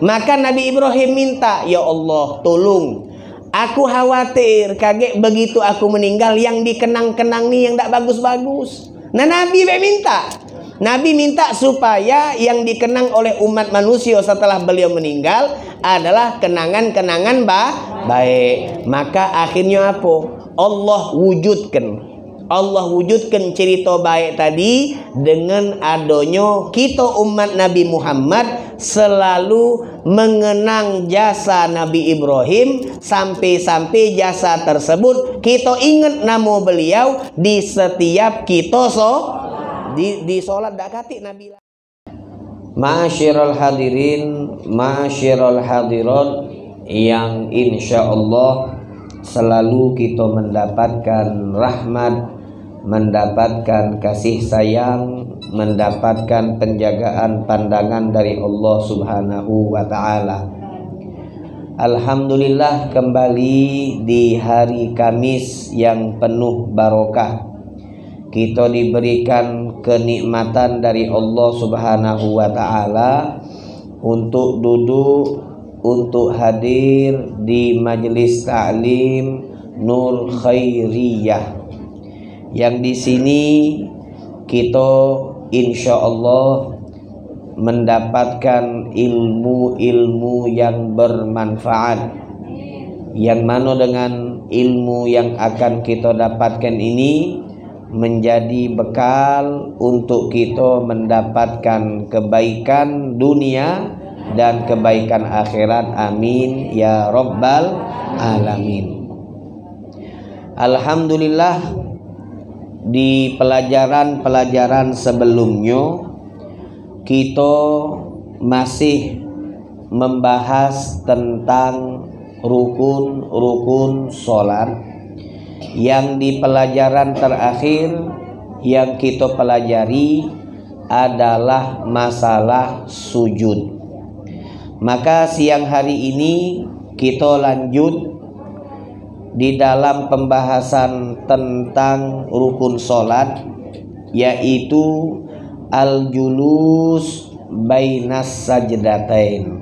Maka Nabi Ibrahim minta, "Ya Allah, tolong Aku khawatir kaget begitu aku meninggal yang dikenang-kenang nih yang tak bagus-bagus. Nah Nabi minta. Nabi minta supaya yang dikenang oleh umat manusia setelah beliau meninggal adalah kenangan-kenangan ba baik. Maka akhirnya apa? Allah wujudkan Allah wujudkan cerita baik tadi dengan adanya kita umat Nabi Muhammad selalu mengenang jasa Nabi Ibrahim. Sampai-sampai jasa tersebut kita ingat nama beliau di setiap kita so di di salat dak katik Nabi. Ma'asyiral hadirin, ma'asyiral hadirat yang insya Allah selalu kita mendapatkan rahmat mendapatkan kasih sayang, mendapatkan penjagaan pandangan dari Allah Subhanahu wa taala. Alhamdulillah kembali di hari Kamis yang penuh barokah. Kita diberikan kenikmatan dari Allah Subhanahu wa taala untuk duduk untuk hadir di majelis ta'lim Nur Khairiyah yang di sini kita insya Allah mendapatkan ilmu-ilmu yang bermanfaat. Yang mana dengan ilmu yang akan kita dapatkan ini menjadi bekal untuk kita mendapatkan kebaikan dunia dan kebaikan akhirat. Amin. Ya rabbal alamin. Alhamdulillah di pelajaran-pelajaran sebelumnya kita masih membahas tentang rukun-rukun sholat yang di pelajaran terakhir yang kita pelajari adalah masalah sujud. Maka siang hari ini kita lanjut di dalam pembahasan tentang rukun solat yaitu al-julus bainas sajdatain.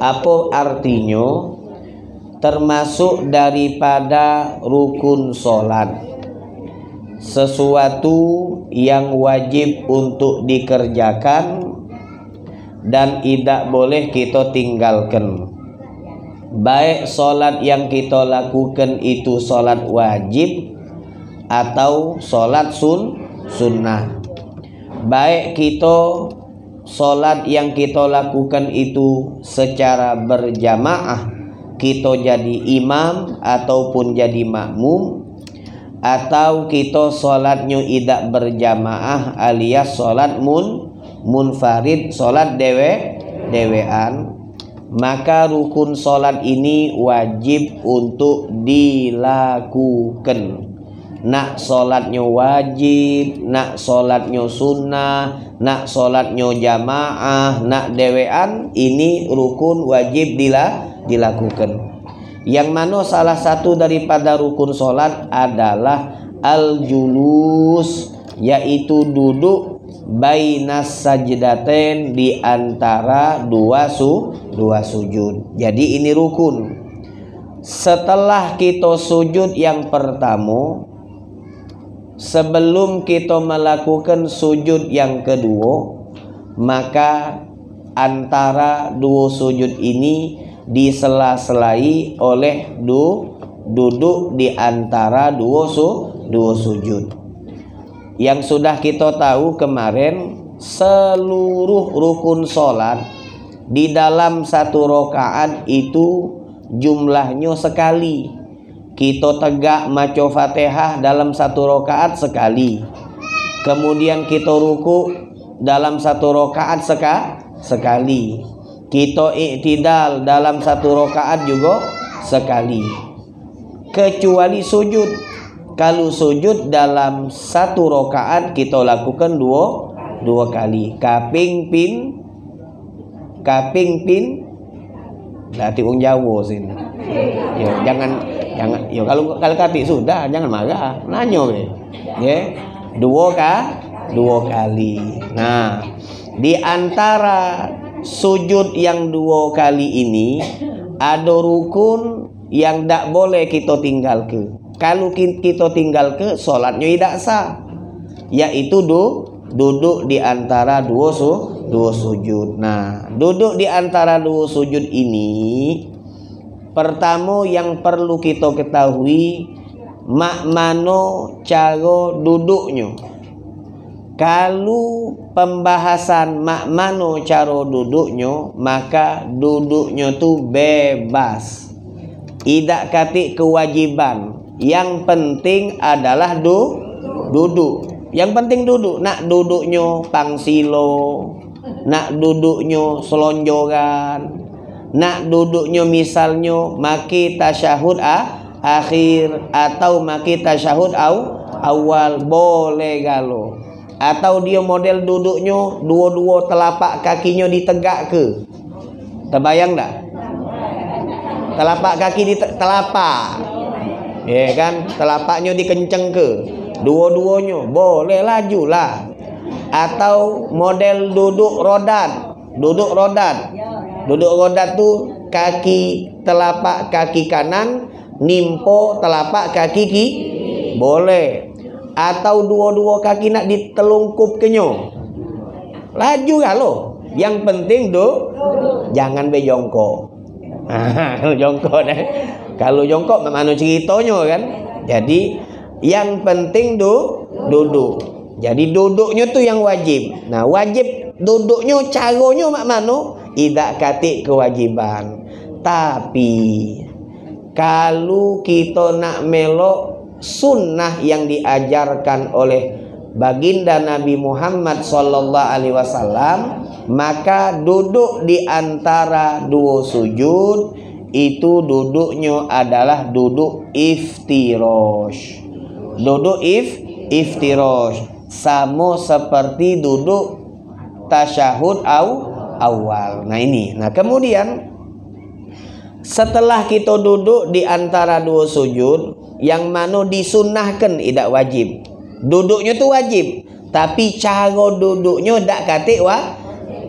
Apa artinya? Termasuk daripada rukun solat sesuatu yang wajib untuk dikerjakan dan tidak boleh kita tinggalkan baik solat yang kita lakukan itu solat wajib atau solat sun sunnah. Baik kita solat yang kita lakukan itu secara berjamaah kita jadi imam ataupun jadi makmum atau kita solatnya tidak berjamaah alias solat mun munfarid solat dewe dewean maka rukun solat ini wajib untuk dilakukan. Nak solatnya wajib nak solatnya sunnah nak solatnya jamaah nak dewean ini rukun wajib dila, dilakukan. Yang mana salah satu daripada rukun solat adalah al-julus yaitu duduk bainas sajdatain di antara dua su dua sujud. Jadi ini rukun. Setelah kita sujud yang pertama sebelum kita melakukan sujud yang kedua maka antara dua sujud ini disela-selai oleh du, duduk di antara dua su, dua sujud yang sudah kita tahu kemarin seluruh rukun sholat di dalam satu rokaat itu jumlahnya sekali. Kita tegak maco fatihah dalam satu rokaat sekali. Kemudian kita ruku dalam satu rokaat seka, sekali. Kita iktidal dalam satu rokaat juga sekali. Kecuali sujud kalau sujud dalam satu rokaat kita lakukan dua dua kali. Kaping pin kaping pin. Berarti orang Jawa sini. Yo jangan jangan yo kalau kalau kati sudah jangan marah. Nanya ya ya dua ka dua kali. Nah di antara sujud yang dua kali ini ada rukun yang tak boleh kita tinggal ke. Kalau kita tinggal ke, solatnya tidak sah. Yaitu du, duduk di antara dua su, dua sujud. Nah, duduk di antara dua sujud ini pertama yang perlu kita ketahui mak mano cara duduknya. Kalau pembahasan mak mano cara duduknya, maka duduknya tu bebas. Tidak katik kewajiban. Yang penting adalah du duduk. Yang penting duduk. Nak duduknya pangsilo, nak duduknya selonjoran, nak duduknya misalnya maki tasyahud ah akhir atau maki tasyahud aw, awal. Boleh galo. Atau dia model duduknya dua-dua telapak kakinya ditegak ke? Terbayang tak? Telapak kaki di telapak ya kan? Telapaknya dikenceng ke. Dua-duanya. Boleh laju lah. Atau model duduk rodat. Duduk rodat. Duduk rodat tu kaki telapak kaki kanan nimpo telapak kaki ki boleh. Atau dua-dua kaki nak ditelungkup kenyo. Laju kalau yang penting do jangan be jongkok. Kalau jongkok deh kalau jongkok mana ceritanya kan. Jadi yang penting do duduk. Jadi duduknya tu yang wajib. Nah wajib duduknya caranya mak mano tidak katik kewajiban. Tapi kalau kita nak melok sunnah yang diajarkan oleh baginda Nabi Muhammad sallallahu alaihi wasallam maka duduk di antara dua sujud itu duduknya adalah duduk iftirosh duduk if iftirosh sama seperti duduk tasyahud aw, awal. Nah ini. Nah kemudian setelah kita duduk di antara dua sujud yang mana disunahkan tidak wajib. Duduknya tu wajib. Tapi cara duduknya tak katik wah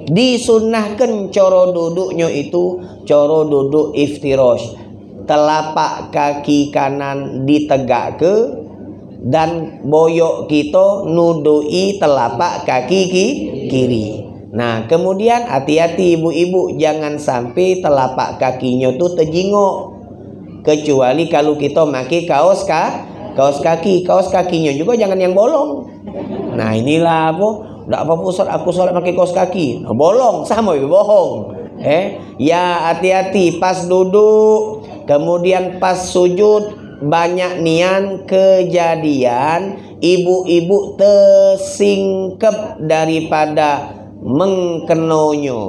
disunahkan cara duduknya itu cara duduk iftirosh telapak kaki kanan ditegak ke dan boyok kita nudui telapak kaki kiri. Nah kemudian hati-hati ibu-ibu jangan sampai telapak kakinya tu terjinguk kecuali kalau kita pakai kaos ka kaos kaki. Kaos kakinya juga jangan yang bolong. Nah inilah apa tidak apa-apa Ustaz aku sholat pakai kaos kaki. Nah, bolong sama itu bohong. Eh ya hati-hati pas duduk kemudian pas sujud banyak nian kejadian ibu-ibu tersingkep daripada mengkenonyo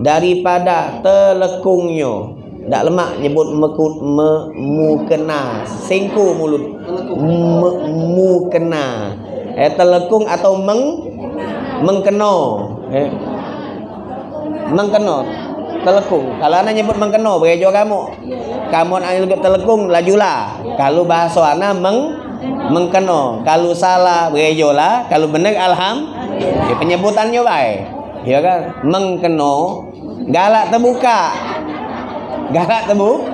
daripada telekungnya tak lemak nyebut mekut me, mu kena singku mulut. Me, mu kena eh telekung atau meng mengkeno. Eh mengkeno. Telekung. Kalau anda nyebut mengkeno berejo kamu. Kamu nak nyebut telekung lajulah. Kalau bahasa ana meng mengkeno. Kalau salah berejo lah kalau benar alham ya, penyebutannya baik. Ya kan? Mengkeno. Galak terbuka. Galak tebu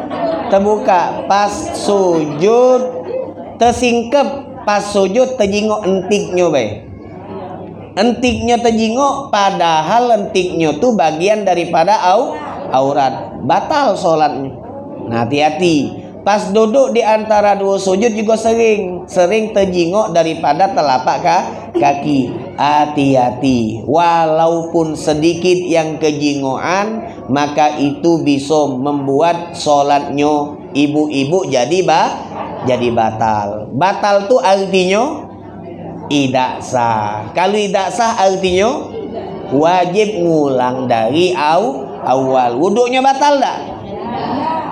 terbuka. Pas sujud tersingkep pas sujud terjingok entiknya be entiknya terjingok padahal entiknya tuh bagian daripada au aurat. Batal sholatnya. Nah hati-hati. Pas duduk di antara dua sujud juga sering. Sering terjingok daripada telapak kaki. Hati-hati. Walaupun sedikit yang kejingoan maka itu bisa membuat sholatnya ibu-ibu jadi ba jadi batal. Batal tuh artinya tidak sah. Kalau tidak sah artinya wajib ngulang dari aw, awal. Wuduknya batal tak?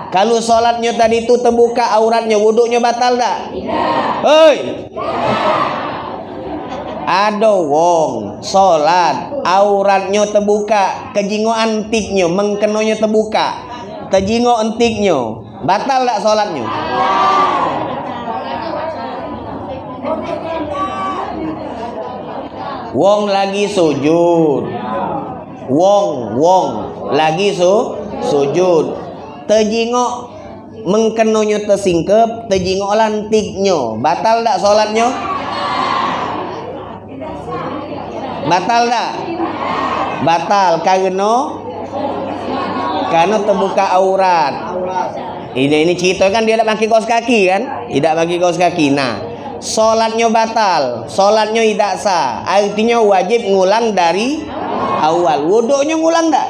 Kalau sholatnya tadi itu terbuka auratnya wuduknya batal tak? Hei! Ada wong salat auratnya terbuka kejingo antiknya mengkenonya terbuka kejingo antiknya batal tak salatnya wong lagi sujud. Wong wong lagi su sujud. Tejingok mengkenonyo tersingkep tejingok lantiknyo batal tak sholatnya batal tak batal. Karena? Karena terbuka aurat. Ini ini cerita kan dia tidak pakai kaos kaki kan? Tidak pakai kaos kaki. Nah sholatnya batal sholatnya tidak sah artinya wajib ngulang dari awal wuduknya ngulang tak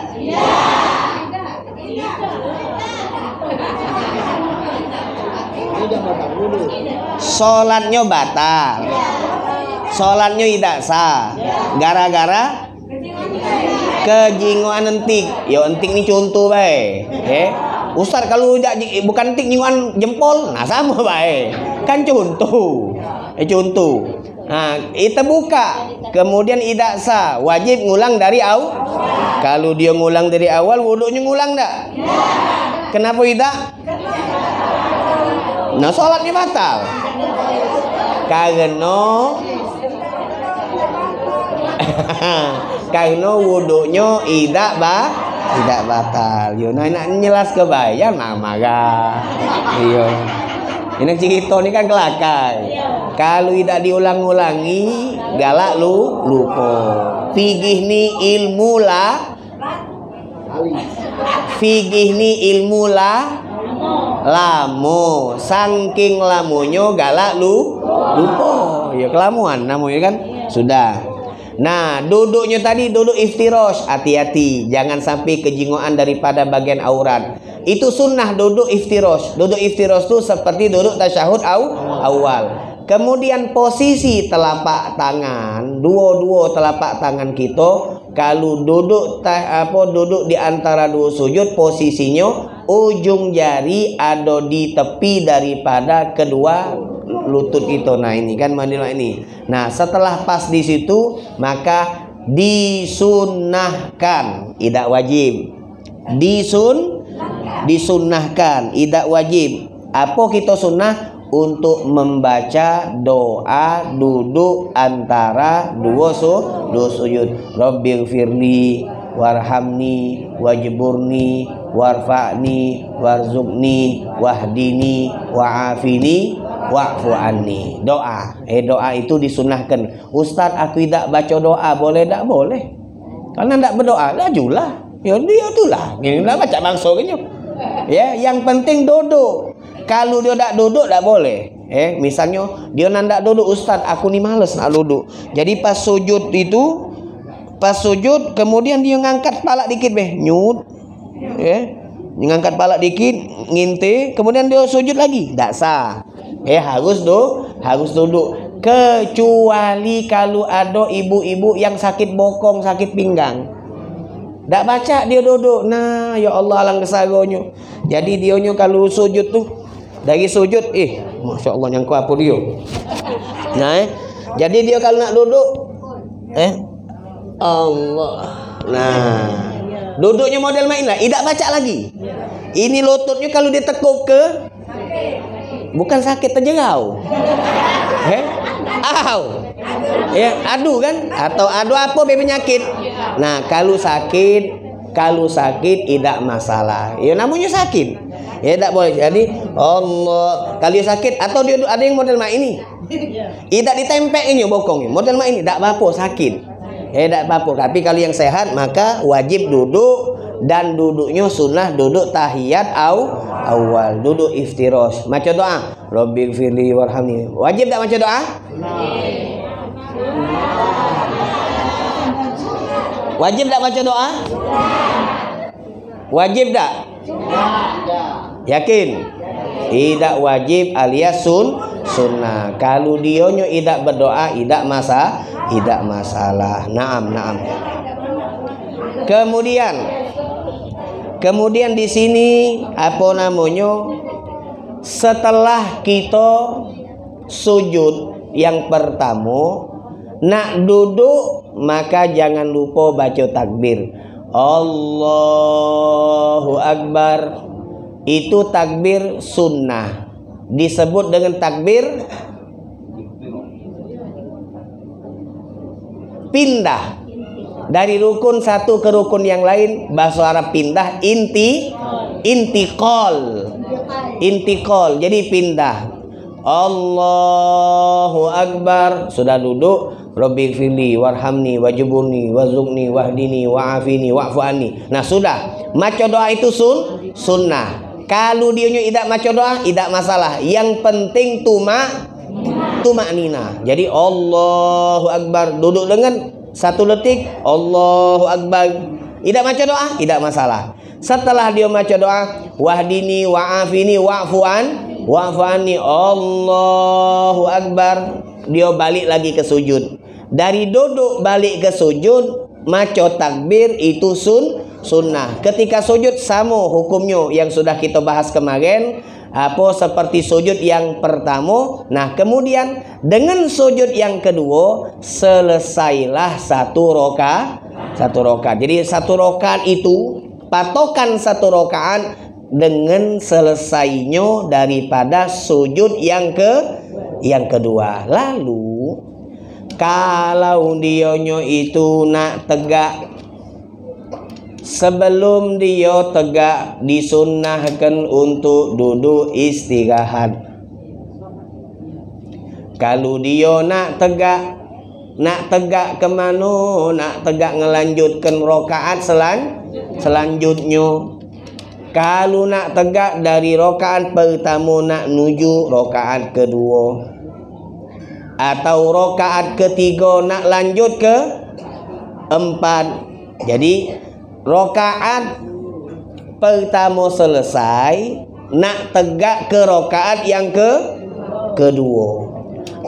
Sholatnya batal. Sholatnya tidak sah. Gara-gara kejinguan entik. Yo entik ini contoh baik. Eh, Ustaz kalau bukan entik jinguan jempol, nah sama baik. Kan contoh. Eh contoh. Nah, itu buka. Kemudian tidak sah. Wajib ngulang dari awal. Kalau dia ngulang dari awal, wuduknya ngulang tak? Kenapa tidak? Nah sholatnya batal Karena Karena wuduknya tidak ba tidak batal. Yo nah nak nyelas kebayang nama ga. Iya. Ini cerita ini kan kelakai. Kalau tidak diulang-ulangi, galak lu lupa. Figih ni ilmu lah. Figih ni ilmu lah lamo saking lamunya galak lu lupa ya kelamuan namanya kan sudah Nah, duduknya tadi duduk iftirosh. Hati-hati, jangan sampai kejingoan daripada bagian aurat. Itu sunnah duduk iftirosh. Duduk iftirosh itu seperti duduk tasyahud aw, awal. Kemudian posisi telapak tangan, dua-dua telapak tangan kita kalau duduk apa duduk di antara dua sujud posisinya ujung jari ada di tepi daripada kedua lutut itu. Nah, ini kan manila ini. Nah, setelah pas di situ maka disunahkan, tidak wajib. Disun disunahkan, tidak wajib. Apa kita sunnah? Untuk membaca doa duduk antara dua su dua sujud. Rabbil firli warhamni wajburni warfa'ni warzuqni wahdini wa'afini wa'fu anni. Doa. Eh doa itu disunahkan Ustaz aku tidak baca doa. Boleh tak boleh? Karena tidak berdoa lah julah ya dia itulah ini lah bangsa gitu ya yang penting duduk kalau dia tak duduk tak boleh eh misalnya dia nak duduk Ustaz aku ni males nak duduk jadi pas sujud itu Pas sujud kemudian dia ngangkat kepala dikit beh, nyut. Ya. Ngangkat kepala dikit, nginte, kemudian dia sujud lagi. Tak sah. Eh harus do, harus duduk. Kecuali kalau ada ibu-ibu yang sakit bokong, sakit pinggang. Tak baca dia duduk. Nah, ya Allah alang kesagonya. Jadi dia kalau sujud tu dari sujud eh Masya Allah yang apa dia. Nah, eh. Jadi dia kalau nak duduk eh Allah. Nah, duduknya model main lah, tidak baca lagi. Ini lututnya kalau ditekuk ke bukan sakit terjerau. Eh? Aw. Ya, adu kan? Atau adu apa penyakit? Nah, kalau sakit kalau sakit tidak masalah. Ya namanya sakit. Ya tidak boleh. Jadi Allah kalau sakit atau dia ada yang model mak ini. Tidak ditempel ini bokongnya. Model mak ini tidak apa-apa sakit. Eh tak apa-apa. Tapi kalau yang sehat maka wajib duduk dan duduknya sunnah duduk tahiyat au awal. Duduk iftiros. Macam doa. Rabbil firli warhamni. Wajib tak macam doa? Wajib tak baca doa? Wajib tak? Yakin? Tidak wajib alias sun sunnah. Kalau dionyo tidak berdoa tidak masa tidak masalah. Naam, naam. Kemudian kemudian di sini apa namanya? Setelah kita sujud yang pertama nak duduk maka jangan lupa baca takbir. Allahu Akbar itu takbir sunnah disebut dengan takbir pindah dari rukun satu ke rukun yang lain bahasa Arab pindah inti intikol intikol jadi pindah. Allahu Akbar. Sudah duduk? Rabbi fili warhamni wajibuni wazukni wahdini wa'afini wa'fu'ani nah sudah. Maco doa itu sun sunnah. Kalau dia tidak maco doa tidak masalah. Yang penting tuma tuma nina. Jadi Allahu Akbar. Duduk dengan satu detik Allahu Akbar. Tidak maco doa? Tidak masalah. Setelah dia maco doa wahdini wa'afini wa'fu'an wa'fu'ani Allahu Akbar. Dia balik lagi ke sujud. Dari duduk balik ke sujud maco takbir itu sun sunnah. Ketika sujud sama hukumnya yang sudah kita bahas kemarin apa seperti sujud yang pertama? Nah kemudian dengan sujud yang kedua selesailah satu roka satu roka. Jadi satu rokaat itu patokan satu rokaat dengan selesainya daripada sujud yang ke yang kedua. Lalu kalau dionyo itu nak tegak sebelum dia tegak disunnahkan untuk duduk istirahat. Kalau dia nak tegak nak tegak ke mana? Nak tegak ngelanjutkan rokaat selan selanjutnya. Kalau nak tegak dari rokaat pertama nak nuju rokaat kedua. Atau rokaat ketiga nak lanjut ke empat. Jadi rokaat pertama selesai nak tegak ke rokaat yang ke kedua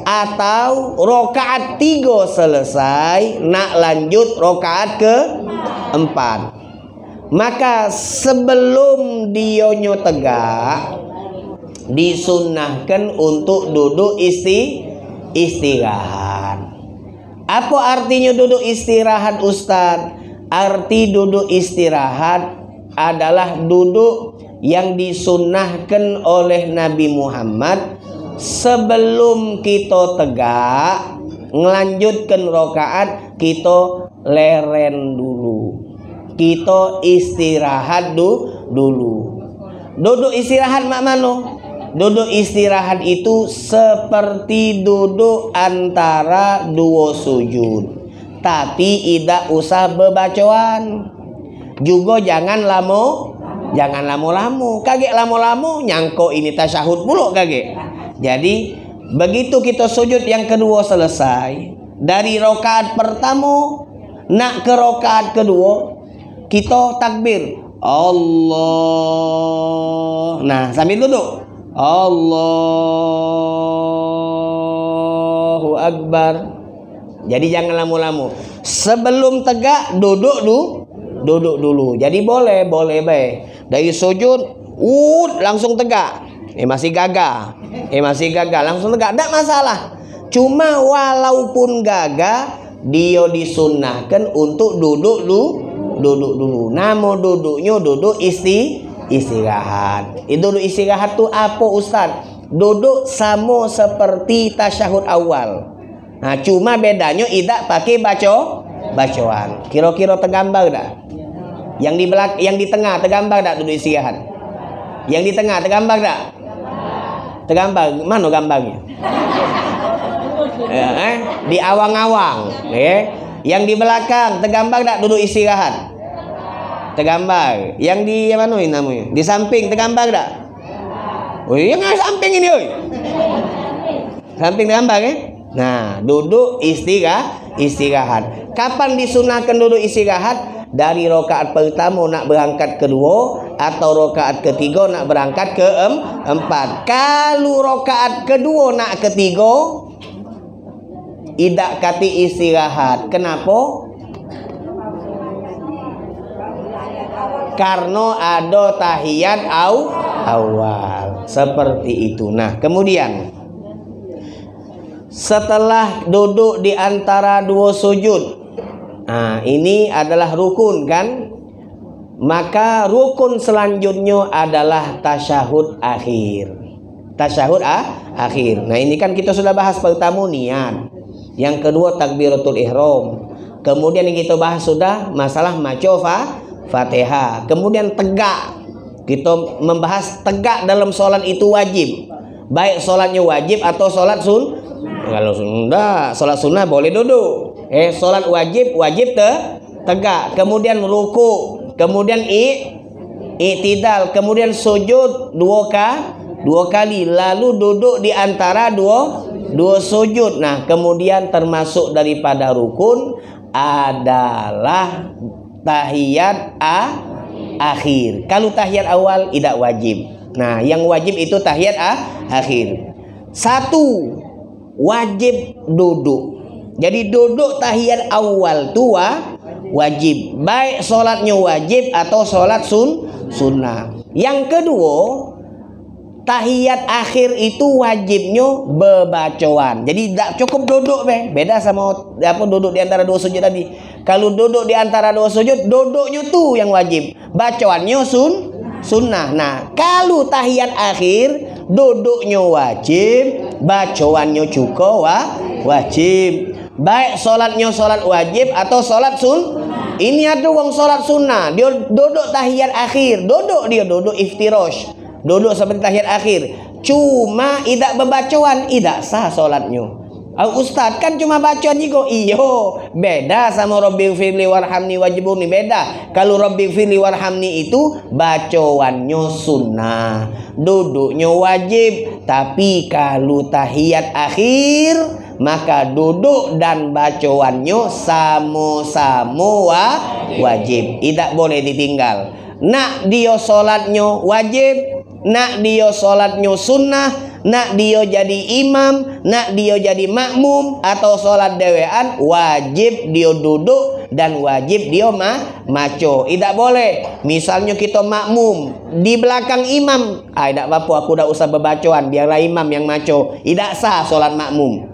atau rokaat tiga selesai nak lanjut rokaat ke empat maka sebelum dionyo tegak disunahkan untuk duduk isti istirahat. Apa artinya duduk istirahat Ustaz? Arti duduk istirahat adalah duduk yang disunahkan oleh Nabi Muhammad sebelum kita tegak ngelanjutkan rokaat kita leren dulu. Kita istirahat dulu. Duduk istirahat mak mano? Duduk istirahat itu seperti duduk antara dua sujud. Tapi tidak usah bebacoan. Juga jangan lamo, jangan lamo-lamo. Kaget lamo-lamo nyangko ini tasyahud pula kaget. Jadi begitu kita sujud yang kedua selesai, dari rokaat pertama nak ke rokaat kedua, kita takbir Allah. Nah, sambil duduk. Allahu Akbar. Jadi jangan lamu-lamu. Sebelum tegak duduk dulu, duduk dulu. Jadi boleh, boleh baik. Dari sujud, ud langsung tegak. Eh masih gagah. Eh masih gagah, langsung tegak. Tidak masalah. Cuma walaupun gagah, dia disunahkan untuk duduk dulu, duduk dulu. Namo duduknya duduk isti istirahat. Itu duduk istirahat tu apa Ustaz? Duduk sama seperti tasyahud awal. Nah, cuma bedanya tidak pakai baca bacaan. Kira-kira tergambar tak? Yang di belak yang di tengah tergambar tak duduk istirahat? Yang di tengah tergambar tak? Tergambar. Mana gambarnya? eh, eh? Di awang-awang, eh? Yang di belakang tergambar tak duduk istirahat? tergambar. Yang di mana namanya? Di samping tergambar tak? Oh, yang samping ini, oi. Samping tergambar eh? Nah, duduk istirahat, istirahat. Kapan disunahkan duduk istirahat? Dari rokaat pertama nak berangkat kedua atau rokaat ketiga nak berangkat ke em, empat. Kalau rokaat kedua nak ketiga, tidak kati istirahat. Kenapa? karena ada tahiyat au awal seperti itu nah kemudian setelah duduk di antara dua sujud nah ini adalah rukun kan maka rukun selanjutnya adalah tasyahud akhir tasyahud ah, akhir nah ini kan kita sudah bahas pertama niat yang kedua takbiratul ihram Kemudian yang kita bahas sudah masalah maco fa, Fatihah. Kemudian tegak. Kita membahas tegak dalam sholat itu wajib. Baik sholatnya wajib atau sholat sun. Kalau sunnah, sholat sunnah boleh duduk. Eh, sholat wajib wajib te tegak. Kemudian ruku. Kemudian i i'tidal. Kemudian sujud dua kali dua kali lalu duduk di antara dua dua sujud. Nah, kemudian termasuk daripada rukun adalah tahiyat a akhir. Kalau tahiyat awal tidak wajib. Nah, yang wajib itu tahiyat a akhir. Satu wajib duduk. Jadi duduk tahiyat awal tua wajib. Baik sholatnya wajib atau sholat sun sunnah. Yang kedua tahiyat akhir itu wajibnya bebacoan. Jadi tidak cukup duduk be. Beda sama apa duduk di antara dua sujud tadi. Kalau duduk di antara dua sujud, duduknya tuh yang wajib. Bacoannya sun sunnah. Nah, kalau tahiyat akhir duduknya wajib, bacoannya juga wa, wajib. Baik sholatnya sholat wajib atau sholat sun ini ada wong sholat sunnah dia duduk tahiyat akhir duduk dia duduk iftirosh Duduk seperti tahiyat akhir. Cuma tidak berbacuan, tidak sah solatnya. Oh, Ustaz kan cuma baca juga iyo beda sama Rabbi firli warhamni wajibuni beda. Kalau Rabbi firli warhamni itu bacaannya sunnah duduknya wajib. Tapi kalau tahiyat akhir maka duduk dan bacaannya sama-sama wajib. Tidak boleh ditinggal. Nak dia solatnya wajib nak dia solatnya sunnah nak dia jadi imam nak dia jadi makmum atau solat dewean wajib dia duduk dan wajib dia ma maco. Tidak boleh. Misalnya kita makmum di belakang imam. Ah tidak apa-apa aku tidak usah berbacoan. Biarlah imam yang maco. Tidak sah solat makmum.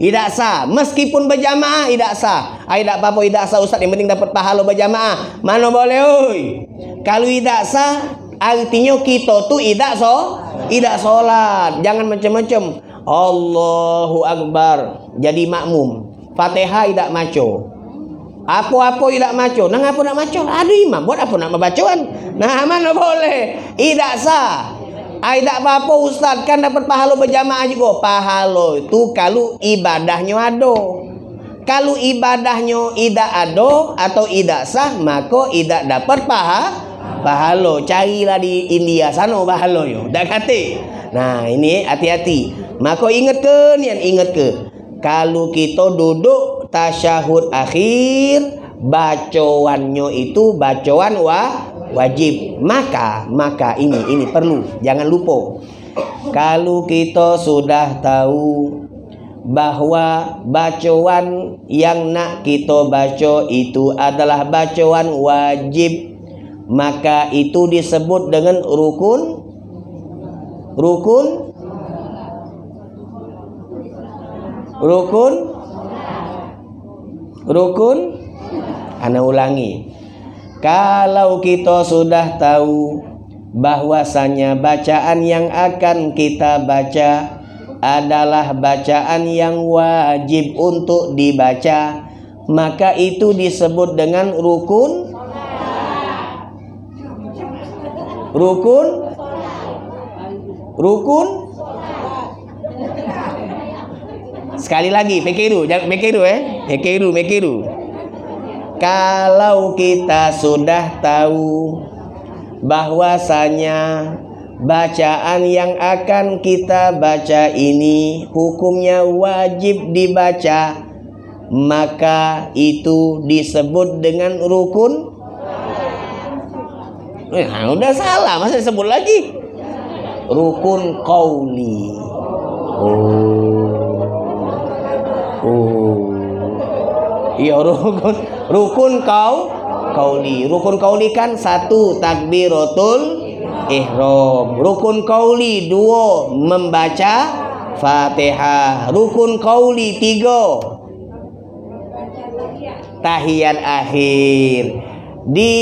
Tidak sah. Meskipun berjamaah tidak sah. Ah tidak apa-apa tidak sah ustaz. Yang penting dapat pahala berjamaah. Mana boleh oi? Kalau tidak sah Artinya kita tuh tidak so, tidak sholat. Jangan macam-macam. Allahu Akbar. Jadi makmum. Fatihah tidak maco. Apa-apa tidak maco. Nah apa nak maco? Ada imam. Buat apa nak membacuan? Nah mana boleh. Tidak sah. Tidak apa-apa Ustaz. Kan dapat pahala berjamaah juga. Pahala itu kalau ibadahnya ada. Kalau ibadahnya tidak ada atau tidak sah, maka tidak dapat pahala Bahalo, carilah di India sana bahalo yo. Dah kata. Nah, ini hati-hati. Maka ingat ke nian ingat ke. Kalau kita duduk tasyahud akhir, bacoannya itu bacoan wa wajib. Maka maka ini ini perlu jangan lupa. Kalau kita sudah tahu bahwa bacoan yang nak kita baca itu adalah bacoan wajib maka itu disebut dengan rukun. Rukun. Rukun. Rukun. Ana ulangi. Kalau kita sudah tahu bahwasanya bacaan yang akan kita baca adalah bacaan yang wajib untuk dibaca maka itu disebut dengan rukun Rukun? Rukun? Sekali lagi Pekiru Jangan pekiru eh? Pekiru Pekiru Kalau kita sudah tahu bahwasanya bacaan yang akan kita baca ini hukumnya wajib dibaca maka itu disebut dengan rukun Eh, udah salah, masa disebut lagi? Rukun kauli. Oh. Oh. Iya rukun rukun kau kauli. Rukun kauli kan satu takbiratul ihram. Rukun kauli dua membaca Fatihah. Rukun kauli tiga tahiyat akhir di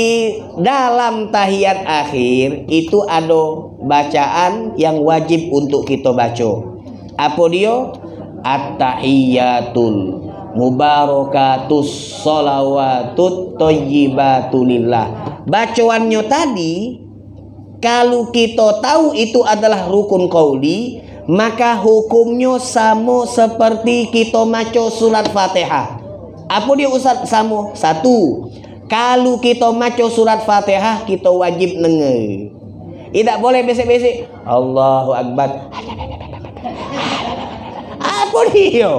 dalam tahiyat akhir itu ada bacaan yang wajib untuk kita baca. Apa dia? At-tahiyatul mubarakatus salawatut thayyibatulillah bacaannya tadi kalau kita tahu itu adalah rukun qauli maka hukumnya sama seperti kita maca surat Fatihah. Apa dia Ustaz? Sama. Satu kalau kita maca surat Fatihah kita wajib nenge tidak boleh besek-besek Allahu Akbar. Apa dia?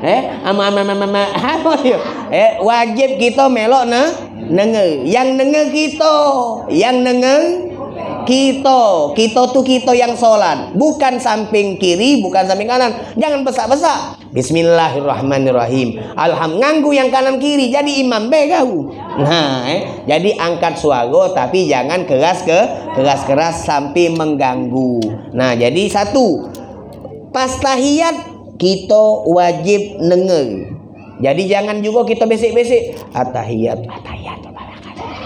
Eh ama ama ama ama. Apa dia? Eh wajib kita melok na nenge yang nenge kita yang nenge kita kita tuh kita yang sholat. Bukan samping kiri bukan samping kanan. Jangan besak-besak Bismillahirrahmanirrahim. Alham nganggu yang kanan kiri. Jadi imam be kau nah eh, jadi angkat suara tapi jangan keras ke keras keras sampai mengganggu. Nah jadi satu. Pas tahiyat kita wajib denger jadi jangan juga kita besik-besik atahiyat atahiyat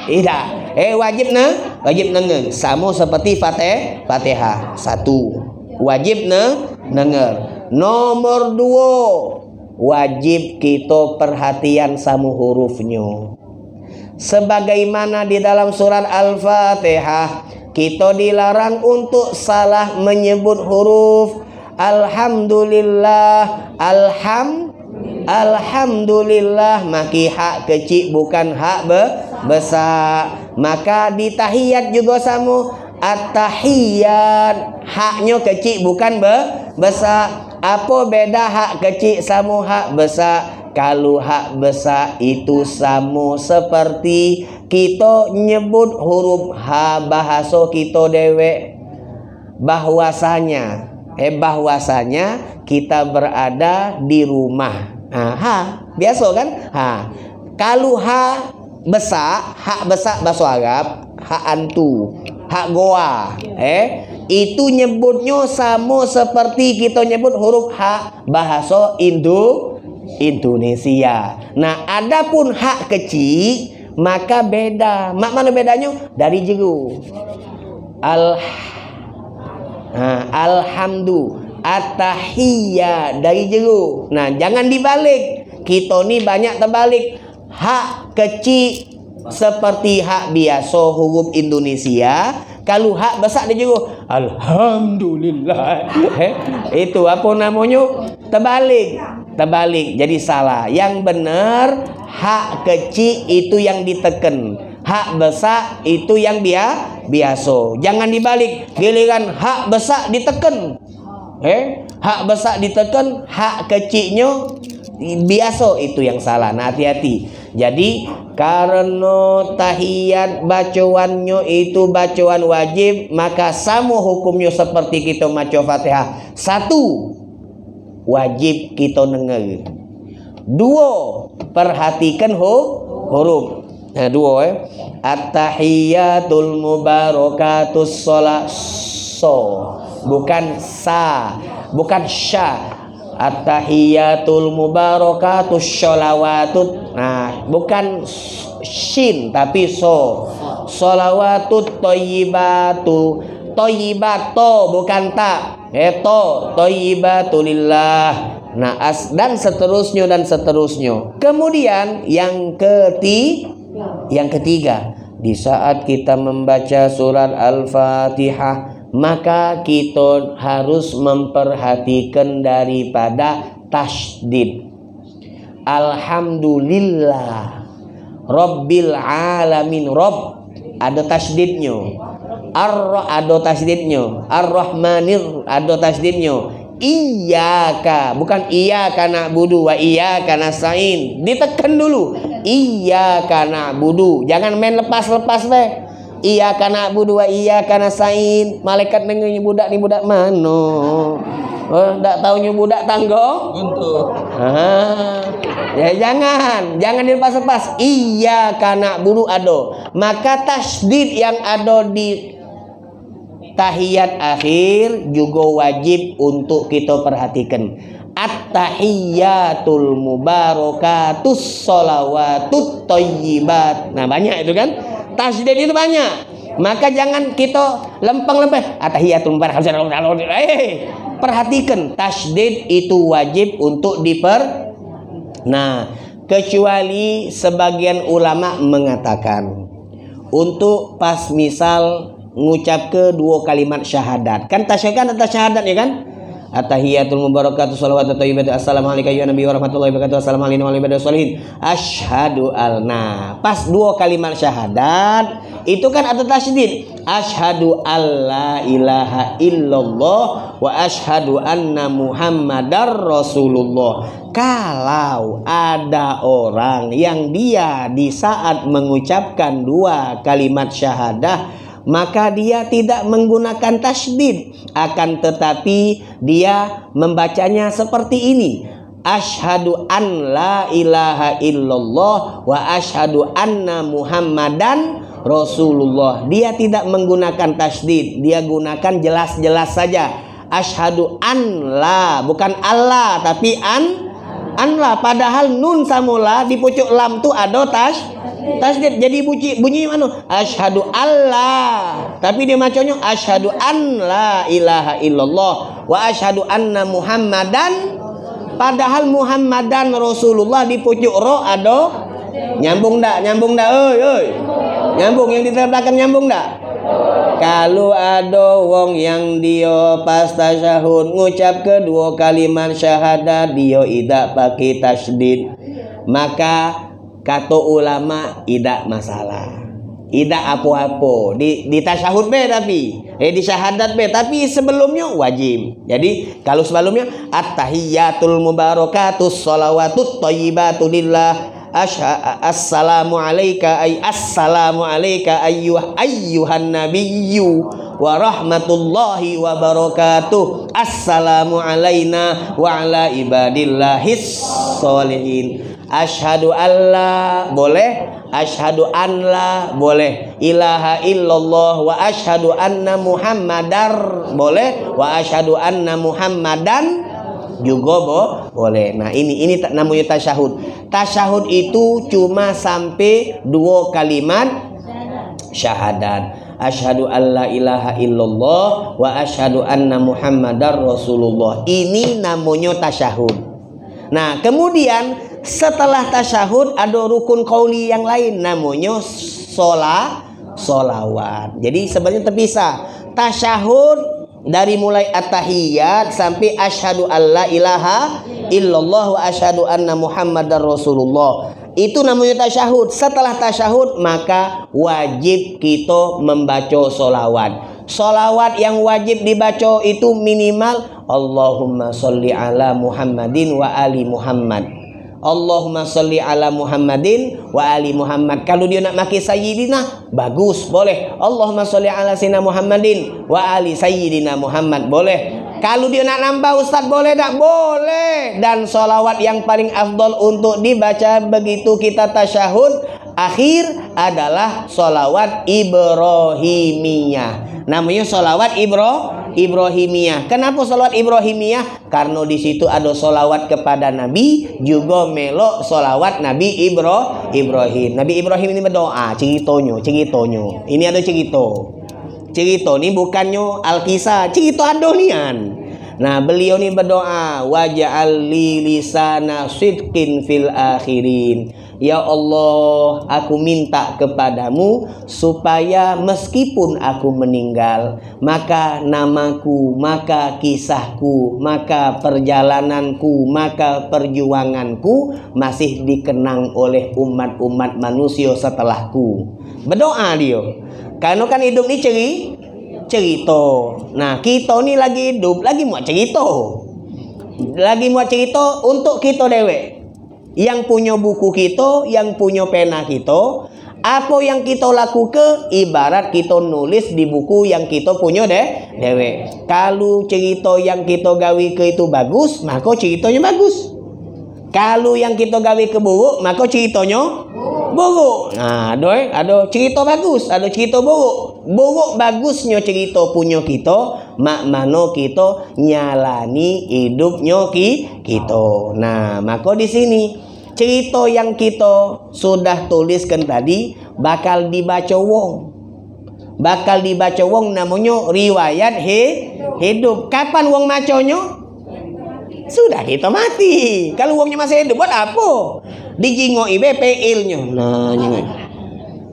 tidak eh wajib ne? Wajib denger sama seperti fatih fatihah satu. Wajib ne? Denger nomor dua. Wajib kita perhatian sama hurufnya. Sebagaimana di dalam surat al-fatihah kita dilarang untuk salah menyebut huruf. Alhamdulillah alham Alhamdulillah. Maki hak kecil bukan hak be besar maka di tahiyat juga sama at-tahiyat haknya kecil bukan be besar apa beda hak kecil sama hak besar kalau hak besar itu sama seperti kita nyebut huruf ha bahasa kita dewe. Bahwasanya eh bahwasanya kita berada di rumah. Nah, ha biasa kan? Ha. Kalau ha besar, hak besar bahasa Arab, hak antu, hak goa, eh itu nyebutnya sama seperti kita nyebut huruf hak bahasa Indo Indonesia. Nah, adapun hak kecil maka beda. Mak mana bedanya? Dari jeru. Al nah, alhamdulillah atahiyya dari jeruk. Nah, jangan dibalik. Kita ni banyak terbalik. Hak kecil seperti hak biasa huruf Indonesia. Kalau hak besar dia jeruk. Alhamdulillah. Eh, itu apa namanya? Terbalik. Terbalik. Jadi salah. Yang benar hak kecil itu yang ditekan. Hak besar itu yang dia biasa. Jangan dibalik. Giliran hak besar ditekan eh hak besar ditekan hak kecilnya biasa itu yang salah nah hati-hati jadi karena tahiyat bacaannya itu bacaan wajib maka sama hukumnya seperti kita baca Fatihah. Satu wajib kita dengar. Dua perhatikan huruf. Nah dua eh. At-tahiyatul mubarakatus salat so. Bukan sa bukan sya at-tahiyatul mubarakatus sholawatut. Nah bukan shin tapi so. Sholawatut toyibatu. Toyibato bukan tak. Eto toyibatulillah. Nah as, dan seterusnya dan seterusnya. Kemudian yang ketiga yang ketiga. Di saat kita membaca surat al-fatihah maka kita harus memperhatikan daripada tasdid. Alhamdulillah. Rabbil alamin. Rabb ada tasdidnya. Ar ada tasdidnya. Ar-rahmanir ada tasdidnya. Iyaka bukan iyaka na'budu wa iyaka nasta'in. Ditekan dulu. Iyaka na'budu. Jangan main lepas-lepas deh Iya karena budu iya karena sain. Malaikat dengannya budak ni budak mana oh tak tahunya budak tanggo untuk. Ya jangan. Jangan dilepas-lepas. Iya karena budu ado. Maka tasdid yang ada di tahiyat akhir juga wajib untuk kita perhatikan. At-tahiyatul mubarakatus sholawatut thayyibat nah banyak itu kan tasdid itu banyak maka jangan kita lempeng-lempeng atahiyatul mubarak eh perhatikan tasdid itu wajib untuk diper Nah, kecuali sebagian ulama mengatakan untuk pas misal ngucap ke dua kalimat syahadat. Kan tasyahud kan syahadat ya kan? At-tahiyatul mubarakatuh salawatu thayyibatu assalamu alayka ya nabi wa rahmatullahi wa barakatuh assalamu alayna wa ala asyhadu alna pas dua kalimat syahadat itu kan ada tasydid. Asyhadu alla ilaha illallah wa asyhadu anna muhammadar rasulullah. Kalau ada orang yang dia di saat mengucapkan dua kalimat syahadah maka dia tidak menggunakan tasydid akan tetapi dia membacanya seperti ini. Ashadu an la ilaha illallah wa ashadu anna muhammadan rasulullah. Dia tidak menggunakan tasydid dia gunakan jelas-jelas saja. Ashadu an la bukan Allah tapi an an la padahal nun samula di pucuk lam tu ada tas tasdid jadi bunyi bunyi mana asyhadu Allah tapi dia macamnya asyhadu an la ilaha illallah wa asyhadu anna muhammadan. Padahal muhammadan rasulullah di pucuk ro ada. Nyambung ndak? Nyambung ndak? Oi oi. Nyambung yang di belakang nyambung ndak kalau ada wong yang dia pas tasyahud ngucap kedua kalimat syahadat dia tidak pakai tasdid. Maka kata ulama tidak masalah. Tidak apa-apa. Di di tasyahud be tapi. Eh di syahadat be tapi sebelumnya wajib. Jadi kalau sebelumnya at-tahiyatul mubarakatus shalawatut thayyibatu lillah assalamu alayka ay assalamu alayka ayyuh ayyuhan nabiyyu wa rahmatullahi wa barakatuh. Assalamu alayna wa ala ibadillahis sholihin Ashadu alla boleh Ashadu anla boleh. Ilaha illallah wa ashadu anna muhammadar boleh wa ashadu anna muhammadan juga bo boleh. Nah ini ini namanya tasyahud. Tasyahud itu cuma sampai dua kalimat syahadat. Asyhadu alla ilaha illallah wa asyhadu anna muhammadar rasulullah. Ini namanya tasyahud. Nah kemudian setelah tasyahud ada rukun kauli yang lain namanya sholat solawat. Jadi sebenarnya terpisah. Tasyahud dari mulai at-tahiyat sampai asyhadu alla ilaha illallah wa asyhadu anna muhammadar rasulullah. Itu namanya tasyahud. Setelah tasyahud maka wajib kita membaca solawat. Solawat yang wajib dibaca itu minimal Allahumma sholli ala Muhammadin wa ali Muhammad Allahumma salli ala Muhammadin wa ali Muhammad. Kalau dia nak maki sayyidina, bagus, boleh. Allahumma salli ala sina Muhammadin wa ali sayyidina Muhammad, boleh. Kalau dia nak nambah Ustaz boleh tak? Boleh. Dan solawat yang paling afdol untuk dibaca begitu kita tasyahud akhir adalah solawat Ibrahimiyah. Namanya solawat Ibro Ibrahimiyah. Kenapa solawat Ibrahimiyah? Karena di situ ada solawat kepada Nabi, juga melok solawat Nabi Ibro Ibrahim. Nabi Ibrahim ini berdoa, ceritonya, ceritonya. Ini ada cerita. Cerita ini bukannya Alkisah, cerita adonian. Nah, beliau ini berdoa, waja'al li lisana sidqin fil akhirin. Ya Allah, aku minta kepadamu supaya meskipun aku meninggal, maka namaku, maka kisahku, maka perjalananku, maka perjuanganku masih dikenang oleh umat-umat manusia setelahku. Berdoa dia. Karena kan hidup ini ceri, cerita. Nah, kita ni lagi hidup, lagi mau cerita. Lagi mau cerita untuk kita dewek yang punya buku kita, yang punya pena kita, apa yang kita lakukan ibarat kita nulis di buku yang kita punya deh dewe. Kalau cerita yang kita gawe ke itu bagus, maka ceritanya bagus. Kalau yang kita gawe ke buruk, maka ceritanya buruk. Nah, ada ada cerita bagus, ada cerita buruk. Buruk bagusnya cerita punya kita, mak mano kita nyalani hidupnya ki kita. Nah, maka di sini cerita yang kita sudah tuliskan tadi bakal dibaca wong. Bakal dibaca wong namanya riwayat he, hidup. Kapan wong maconyo? sudah kita mati. Kalau uangnya masih hidup buat apa? Dijingok ibe peilnya. Nah, jingok.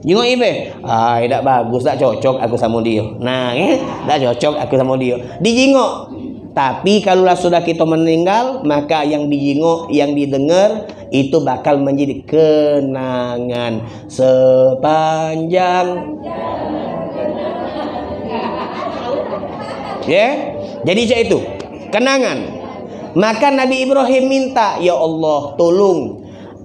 Jingok ibe. Ah, tidak bagus, tak cocok aku sama dia. Nah, eh, cocok aku sama dia. Dijingok. Tapi kalau sudah kita meninggal, maka yang dijingok, yang didengar itu bakal menjadi kenangan sepanjang Ya. Jadi saya itu kenangan. Maka Nabi Ibrahim minta, "Ya Allah, tolong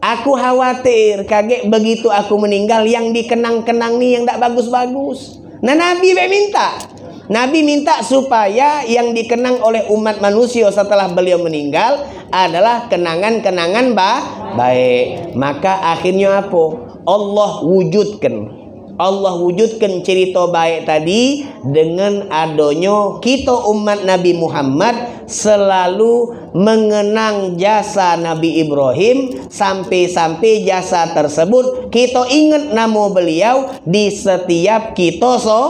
Aku khawatir kaget begitu aku meninggal yang dikenang-kenang nih yang tak bagus-bagus. Nah Nabi minta. Nabi minta supaya yang dikenang oleh umat manusia setelah beliau meninggal adalah kenangan-kenangan ba baik. Maka akhirnya apa? Allah wujudkan Allah wujudkan cerita baik tadi dengan adanya kita umat Nabi Muhammad selalu mengenang jasa Nabi Ibrahim sampai-sampai jasa tersebut kita ingat nama beliau di setiap kita so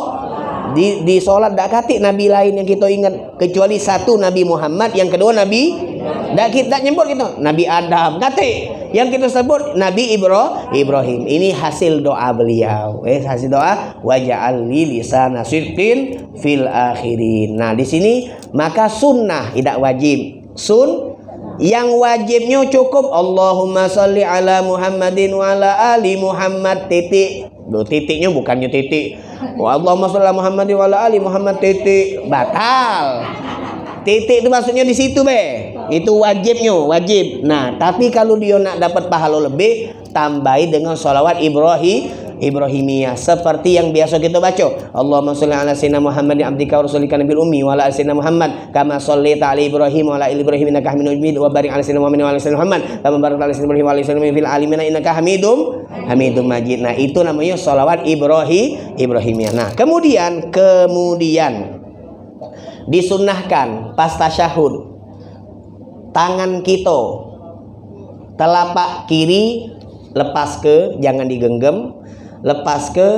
di di solat dak katik nabi lain yang kita ingat kecuali satu Nabi Muhammad yang kedua Nabi dak kita nyebut kita Nabi Adam katik yang kita sebut Nabi Ibro, Ibrahim. Ini hasil doa beliau. Eh, hasil doa waja'al li lisana sidqin fil akhirin. Nah, di sini maka sunnah tidak wajib. Sun yang wajibnya cukup Allahumma salli ala Muhammadin wa ala ali Muhammad titik. Do titiknya bukannya titik. Wa Allahumma salli ala Muhammadin wa ala ali Muhammad titik. Batal. Titik itu maksudnya di situ be. Itu wajibnya, wajib. Nah, tapi kalau dia nak dapat pahala lebih, tambahi dengan sholawat Ibrahim Ibrahimiyah seperti yang biasa kita baca. Allahumma sholli ala sayyidina Muhammad abdika rasulika nabil ummi wa ala sayyidina Muhammad kama shallaita ala Ibrahim wa ala ali Ibrahim innaka Hamidum Majid wa barik ala sayyidina Muhammad wa ala sayyidina Muhammad kama barakta ala sayyidina Ibrahim wa ala sayyidina fil alamin innaka Hamidum Hamidum Majid. Nah, itu namanya sholawat Ibrahim Ibrahimiyah. Nah, kemudian kemudian disunahkan pas tasyahud tangan kita telapak kiri lepas ke jangan digenggam lepas ke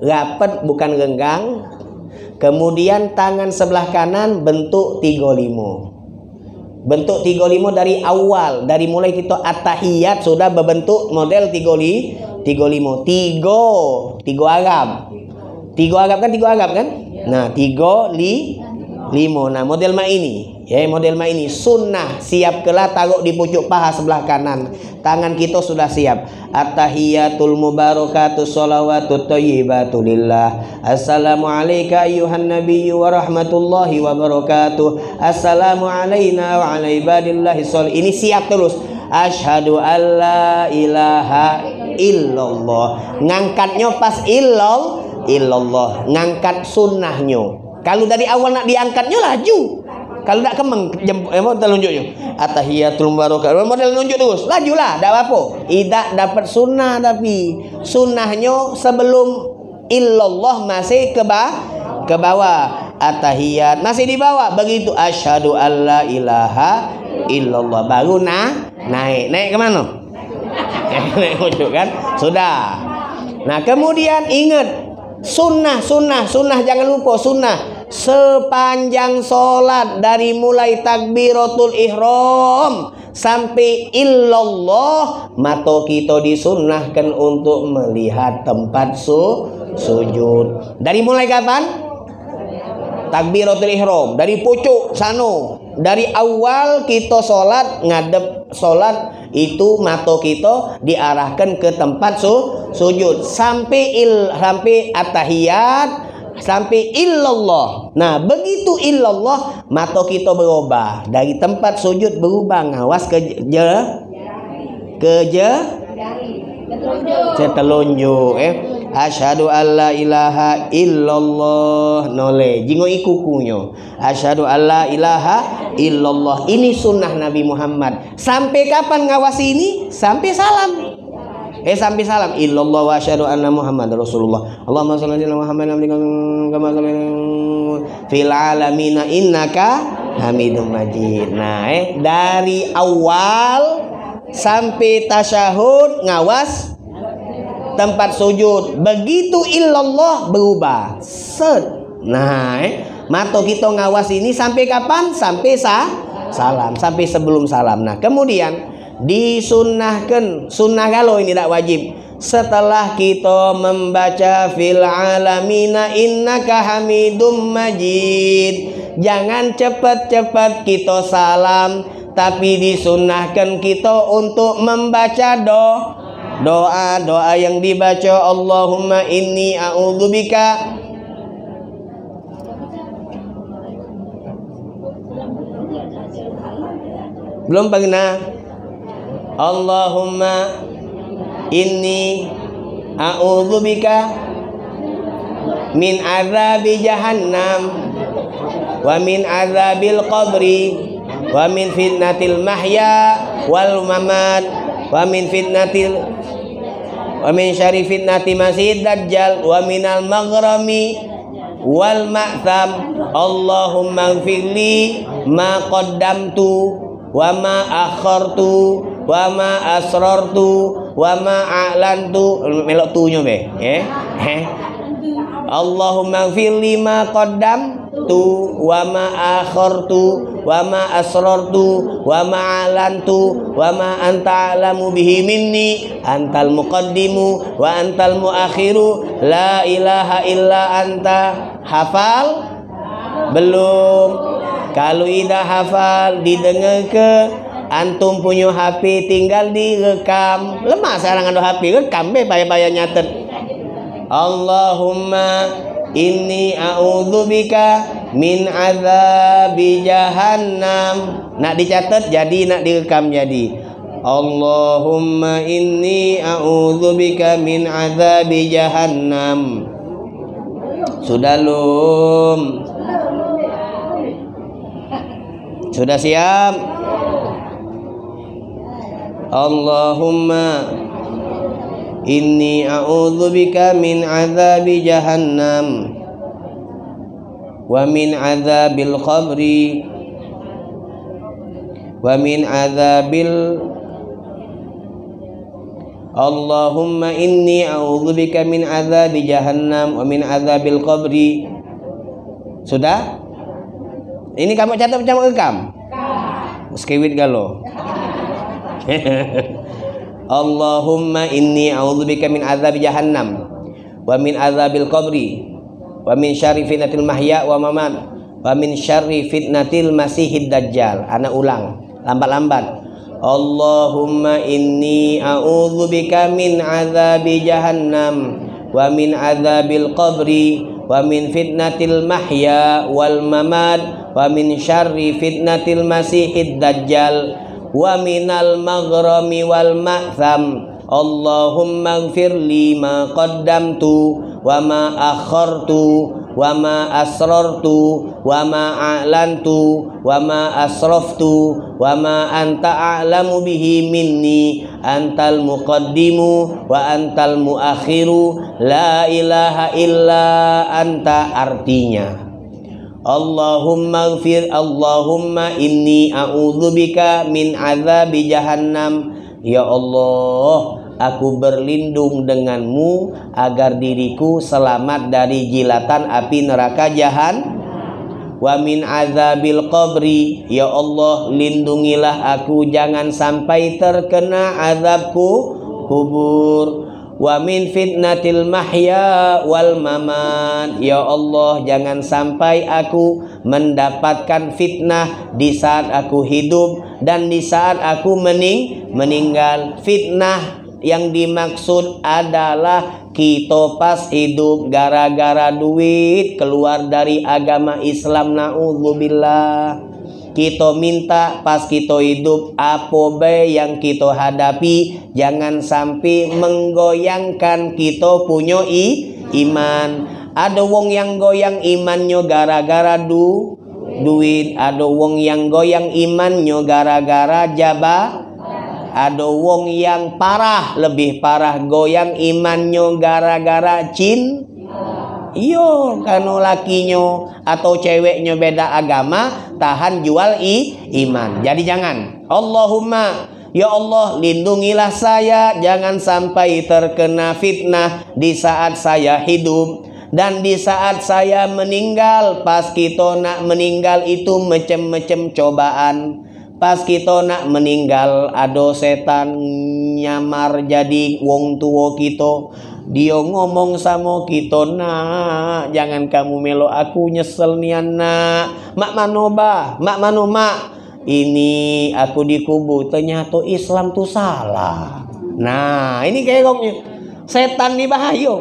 rapat bukan genggang kemudian tangan sebelah kanan bentuk 35 bentuk 35 dari awal dari mulai kita atahiyat sudah berbentuk model 35 35 tiga tiga Arab. Tiga Arab kan tiga Arab kan? Nah tiga li lima. Nah model mak ini ya model mak ini sunnah siap kelah taruh di pucuk paha sebelah kanan. Tangan kita sudah siap. At-tahiyatul mubarakatuh salawatut thayyibatu lillah. Assalamu alayka ayyuhan nabiyyu wa rahmatullahi wa barakatuh. Assalamu alayna wa ala ibadillahi ini siap terus. Asyhadu alla ilaha illallah. Ngangkatnya pas illal illallah. Ngangkat sunnahnya. Kalau dari awal nak diangkatnya laju. Kalau tak kemeng eh mau telunjuknya. Atahiyatul barakatuh. Model nunjuk terus. Lajulah, tak apa-apa. Tidak dapat sunnah tapi sunnahnya sebelum illallah masih ke bawah ke bawah atahiyat masih di bawah begitu asyhadu alla ilaha illallah baru nah naik naik ke mana naik ujung kan sudah nah kemudian ingat Sunnah, sunnah, sunnah jangan lupa sunnah. Sepanjang solat dari mulai takbiratul ihram sampai illallah mata kita disunnahkan untuk melihat tempat su sujud. Dari mulai kapan? Takbiratul ihram dari pucuk sano. Dari awal kita solat ngadep solat itu mata kita diarahkan ke tempat su, sujud sampai il sampai atahiyat sampai illallah. Nah, begitu illallah mata kita berubah. Dari tempat sujud berubah ngawas ke je ke je telunjuk eh. Asyhadu alla ilaha illallah. Nole jingo ikukunyo asyhadu alla ilaha illallah. Ini sunnah Nabi Muhammad. Sampai kapan ngawasi ini? Sampai salam Eh sampai salam. Illallah wa asyhadu anna Muhammad Rasulullah. Allahumma shalli ala Muhammad kama fil alamin. Innaka Hamidum Majid. Nah, eh dari awal sampai tasyahud ngawas tempat sujud. Begitu illallah berubah. Set. Nah eh, mata kita ngawas ini sampai kapan? Sampai sah salam. Sampai sebelum salam. Nah, kemudian disunnahkan sunnah kalau ini tidak wajib. Setelah kita membaca fil alamina innaka hamidum majid. Jangan cepat-cepat kita salam tapi disunahkan kita untuk membaca doa. Doa doa yang dibaca Allahumma inni a'udzubika. Belum pernah Allahumma inni a'udzubika min azabi jahannam wa min azabil qabri wa min fitnatil mahya wal mamat wa min fitnatil wa min syarri fitnati masih dajjal wa minal maghrami wal ma'tham. Allahumma gfirli ma qaddamtu wa ma akhartu wa ma asrartu wa ma a'lantu. Melok tunyo be eh eh Allahumma fil lima qaddam tu wa ma akhartu wa ma asrartu wa ma a'lantu wa ma anta alamu bihi minni. Antal muqaddimu wa antal muakhiru. La ilaha illa anta. Hafal? Belum kalau ida hafal didengar ke antum punya HP tinggal direkam. Lemah sekarang ada HP rekam be bayar-bayar nyatet. Allahumma inni a'udzubika min azabi jahannam. Nak dicatat jadi nak direkam jadi. Allahumma inni a'udzubika min azabi jahannam. Sudah lum. Sudah siap? Allahumma inni a'udzubika min azabi jahannam wa min azabil qabri wa min azabil Allahumma inni a'udzubika min azabi jahannam wa min azabil qabri Sudah? Ini kamu catat macam rekam? Skewit galo. Allahumma inni a'udzubika min azab jahannam wa min azabil qabri wa min syarri fitnatil mahya wa mamat wa min syarri fitnatil masihid dajjal. Ana ulang lambat-lambat. Allahumma inni a'udzubika min azabi jahannam wa min azabil qabri wa min fitnatil mahya wal mamat wa min syarri fitnatil masihid dajjal wa minal maghrami wal ma'tham. Allahumma gfir li ma qaddamtu wa ma akhartu wa ma asrartu wa ma a'lantu wa ma asraftu wa ma anta a'lamu bihi minni. Antal muqaddimu wa antal muakhiru. La ilaha illa anta artinya. Allahumma gfir Allahumma inni a'udzubika min azabi jahannam. Ya Allah aku berlindung denganmu agar diriku selamat dari jilatan api neraka jahan. Wa min azabil qabri ya Allah lindungilah aku jangan sampai terkena azabku. Kubur. Wa min fitnatil mahya wal mamat ya Allah jangan sampai aku mendapatkan fitnah di saat aku hidup dan di saat aku mening meninggal. Fitnah yang dimaksud adalah kita pas hidup gara-gara duit keluar dari agama Islam naudzubillah. Kita minta pas kita hidup apa be yang kita hadapi? Jangan sampai menggoyangkan kita punya i, iman. Ada wong yang goyang imannya gara-gara du duit. Ada wong yang goyang imannya gara-gara jaba ada wong yang parah lebih parah goyang imannya gara-gara cin iyo kanu lakinya atau ceweknya beda agama tahan jual i iman. Jadi jangan. Allahumma Ya Allah lindungilah saya jangan sampai terkena fitnah di saat saya hidup. Dan di saat saya meninggal pas kita nak meninggal itu macam-macam cobaan pas kita nak meninggal ada setan nyamar jadi wong tua kita. Dia ngomong sama kita nak jangan kamu melo aku nyesel nih anak. Mak manoba mak mano mak. Ini aku dikubur ternyata Islam tuh salah. Nah ini kayak gongnya setan di bahaya.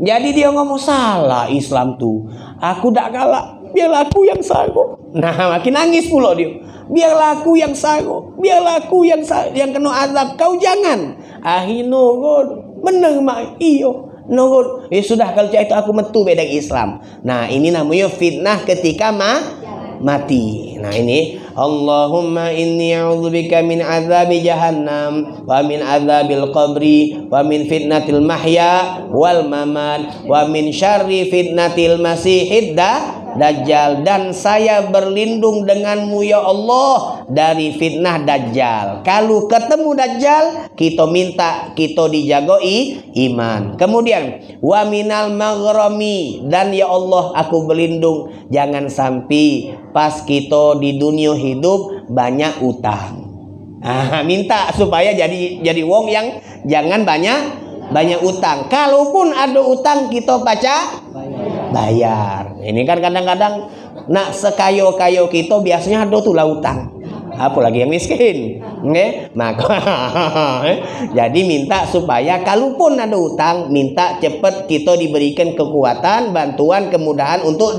Jadi dia ngomong salah Islam tuh. Aku tak kalah. Biar aku yang sanggup. Nah makin nangis pula dia. Biar aku yang sanggup. Biar aku yang yang kena azab. Kau jangan. Akhirnya nurut. Benar mak. Iyo. Nurut. Ya sudah kalau cakap itu aku metu beda Islam. Nah ini namanya fitnah ketika mah mati. Nah ini Allahumma inni a'udzubika min azabi jahannam wa min azabil qabri wa min fitnatil mahya wal mamat wa min syarri fitnatil masihid Dajjal dan saya berlindung denganmu ya Allah dari fitnah Dajjal. Kalau ketemu Dajjal, kita minta kita dijagoi iman. Kemudian wa minal maghrami dan ya Allah aku berlindung jangan sampai pas kita di dunia hidup banyak utang. Ah, minta supaya jadi jadi wong yang jangan banyak banyak utang. Kalaupun ada utang kita baca bayar. Ini kan kadang-kadang nak sekayo-kayo kita biasanya ada tuh lautan. Apalagi yang miskin, okay? maka jadi minta supaya kalaupun ada utang, minta cepat kita diberikan kekuatan, bantuan, kemudahan untuk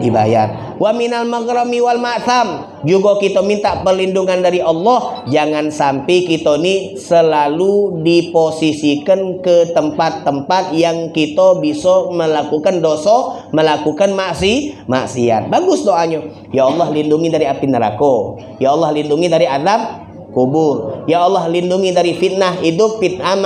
dibayar. Wa minal maghrami wal ma'tham. Juga kita minta perlindungan dari Allah. Jangan sampai kita ni selalu diposisikan ke tempat-tempat yang kita bisa melakukan dosa melakukan maksi maksiat. Bagus doanya. Ya Allah lindungi dari api neraka. Ya Allah lindungi dari azab kubur. Ya Allah lindungi dari fitnah hidup, fitnah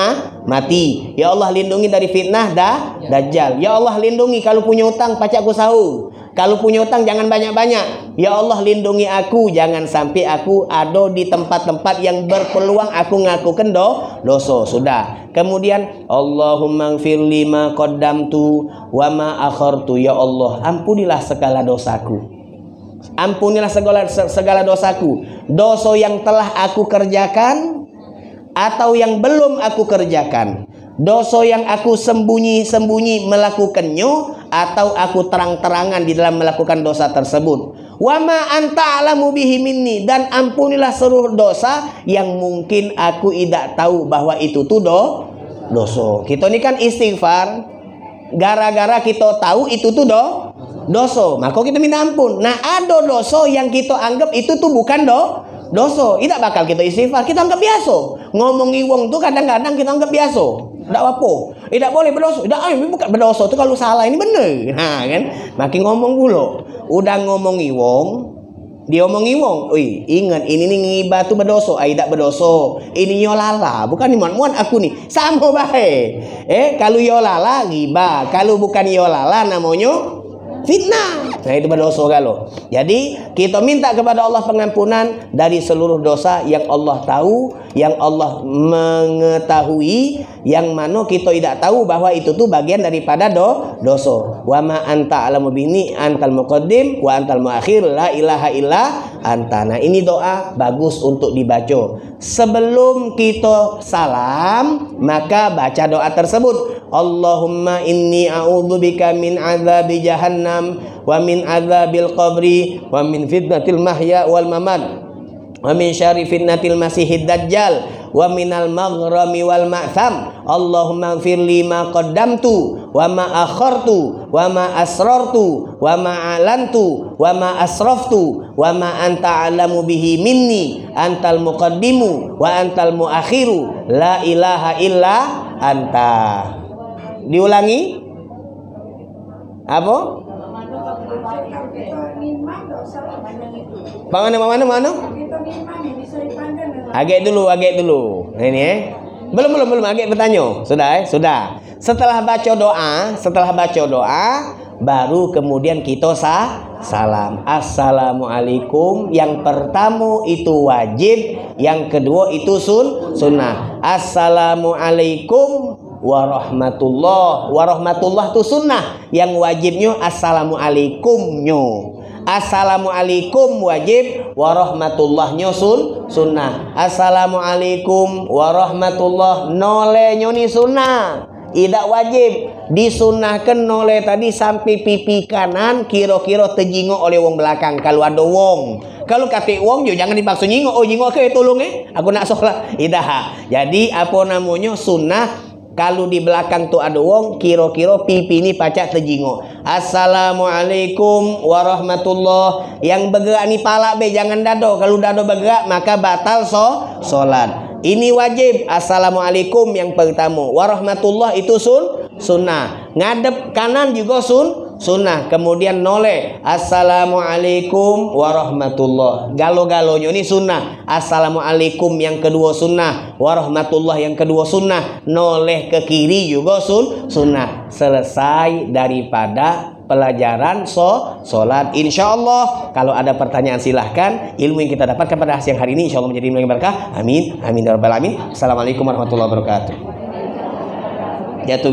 mati. Ya Allah lindungi dari fitnah dah dajjal. Ya Allah lindungi kalau punya utang pacakku sahu. Kalau punya utang jangan banyak-banyak. Ya Allah lindungi aku jangan sampai aku ada di tempat-tempat yang berpeluang aku ngaku kendo dosa. Sudah. Kemudian Allahumma gfir lima qaddamtu wa ma akhartu ya Allah ampunilah segala dosaku. Ampunilah segala segala dosaku. Dosa yang telah aku kerjakan atau yang belum aku kerjakan dosa yang aku sembunyi-sembunyi melakukannya atau aku terang-terangan di dalam melakukan dosa tersebut. Wa ma anta alamu bihi minni dan ampunilah seluruh dosa yang mungkin aku tidak tahu bahwa itu tuh do dosa. Kita ini kan istighfar gara-gara kita tahu itu tuh do dosa. Maka kita minta ampun. Nah, ada dosa yang kita anggap itu tuh bukan do dosa. Tidak bakal kita istighfar, kita anggap biasa. Ngomongi wong tuh kadang-kadang kita anggap biasa. Tak apa. Tak boleh berdosa. Tak eh bukan berdosa tu kalau salah ini benar. Ha kan? Makin ngomong pula. Udah ngomongi wong, dia omongi wong, oi, ingat ini ni ngibah tu berdosa, ai tak berdosa. Ini yolala, bukan ni muan aku ni. Sama bae. Eh, kalau yolala ngibah, kalau bukan yolala namanya fitnah. Nah itu berdosa kalau. Jadi kita minta kepada Allah pengampunan dari seluruh dosa yang Allah tahu, yang Allah mengetahui, yang mana kita tidak tahu bahwa itu tuh bagian daripada do dosa. Wa ma anta alamu bini antal muqaddim wa antal muakhir la ilaha illa anta. Nah ini doa bagus untuk dibaca. Sebelum kita salam, maka baca doa tersebut. Allahumma inni a'udzubika min azabi jahannam wa min azabil qabri wa min fitnatil mahya wal mamat wa min syarri fitnatil masihid dajjal wa minal maghrami wal ma'tham Allahumma ighfir li ma qaddamtu wa ma akhartu wa ma asrartu wa ma alantu wa ma asraftu wa ma anta alamu bihi minni antal muqaddimu wa antal muakhiru la ilaha illa anta diulangi apa Mana mana mana? Agak dulu, agak dulu. Nah, ini eh. Belum belum belum agak bertanya. Sudah eh? Sudah. Setelah baca doa, setelah baca doa, baru kemudian kita sah salam. Assalamualaikum. Yang pertama itu wajib, yang kedua itu sun sunnah. Assalamualaikum warahmatullah warahmatullah itu sunnah yang wajibnya assalamualaikumnya Assalamualaikum wajib. Warahmatullahnya sun sunnah. Assalamualaikum warahmatullah nole nyoni sunnah. Tidak wajib. Disunahkan noleh tadi sampai pipi kanan kira-kira tejingo oleh wong belakang. Kalau ada wong. Kalau kata wong yo jangan dipaksa nyingo. Oh nyingo ke tolong eh aku nak sholat. Idah jadi apa namanya? Sunnah kalau di belakang tu ada wong kira-kira pipi ni pacak tejingo Assalamualaikum warahmatullah yang bergerak ni palak be jangan dado kalau dado bergerak maka batal so solat ini wajib. Assalamualaikum yang pertama. Warahmatullah itu sun sunnah. Ngadep kanan juga sun sunnah. Kemudian noleh. Assalamualaikum warahmatullah. Galo-galonya ini sunnah. Assalamualaikum yang kedua sunnah. Warahmatullah yang kedua sunnah. Noleh ke kiri juga sun sunnah. Selesai daripada pelajaran so solat insya Allah kalau ada pertanyaan silahkan ilmu yang kita dapatkan pada siang hari ini insya Allah menjadi ilmu yang berkah amin amin ya alamin assalamualaikum warahmatullahi wabarakatuh jatuh